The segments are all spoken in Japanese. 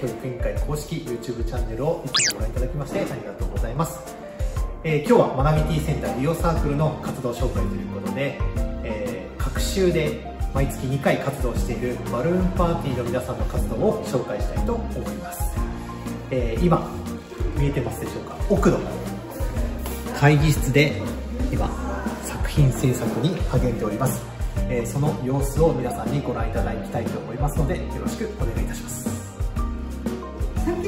教育委員会公式 YouTube チャンネルをいつもご覧いただきましてありがとうございます。えー、今日は学び T センター利用サークルの活動紹介ということで、えー、各週で毎月2回活動しているバルーンパーティーの皆さんの活動を紹介したいと思います。えー、今、見えてますでしょうか？奥の会議室で今作品制作に励んでおります、え、その様子を皆さんにご覧いただきたいと思いますのでよろしくお願いいたします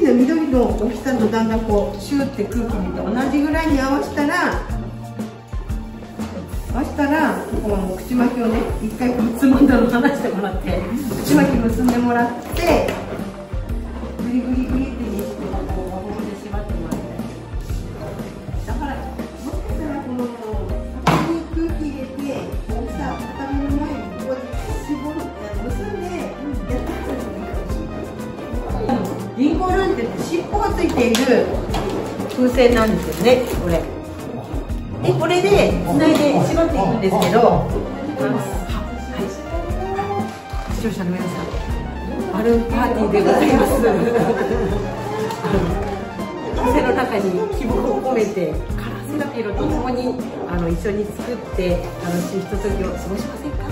の緑の大きさとだんだんこうシューって空気にと同じぐらいに合わせたら合わせたらここはもう口巻きをね一回つまんだの離してもらって口巻き結んでもらってグリグリグリってリンゴルンって尻尾がついている風船なんですよねこれ。でこれでつないで縛っていくんですけどはい。視聴者の皆さんバルーンパーティーでございます。風の中に希望を込めてカラセラピロと共にあの一緒に作って楽しいひとときを過ごしませんか？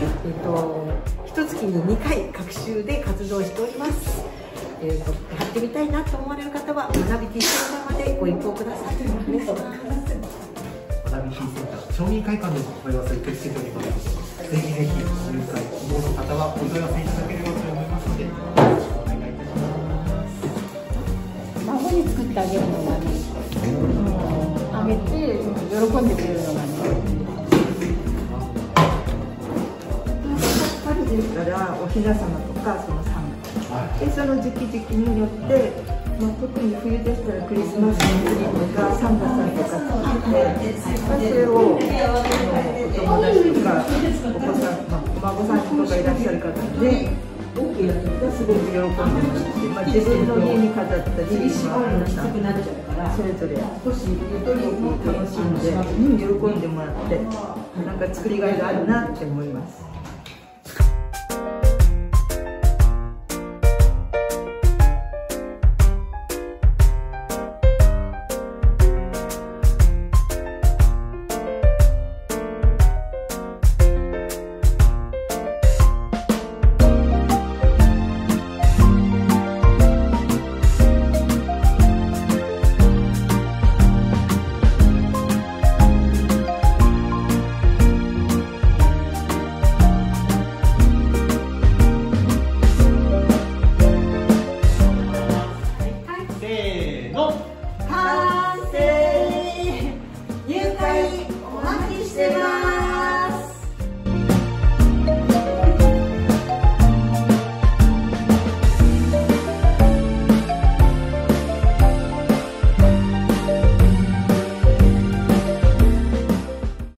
えっと一月に2回各週で活動しております。えーと、やってみたいなと思われる方は学び T センターまでご一報ください。学び T センター町民会館でもお問い合わせ受け付けております。ぜひぜひ入会希望の。方はお問い合わせいただければと思いますので、よろしくお願いいたします。孫に作ってあげる。のがね、あげて喜んでくれる。のがね。春ですからおひな様とかそのでその時期時期によって、まあ、特に冬でしたらクリスマスのツリーとかサンタさんとか作って、まあ、それをお友達とかお子さん、まあ、お孫さんとかいらっしゃる方で。すごく喜んでもらって、まあ、自分の家に飾ったり、まあ、皆さんそれぞれ少しゆとりを楽しんで、喜んでもらってなんか作りがいがあるなって思います。ーの。完成。誘拐お待ちしてます。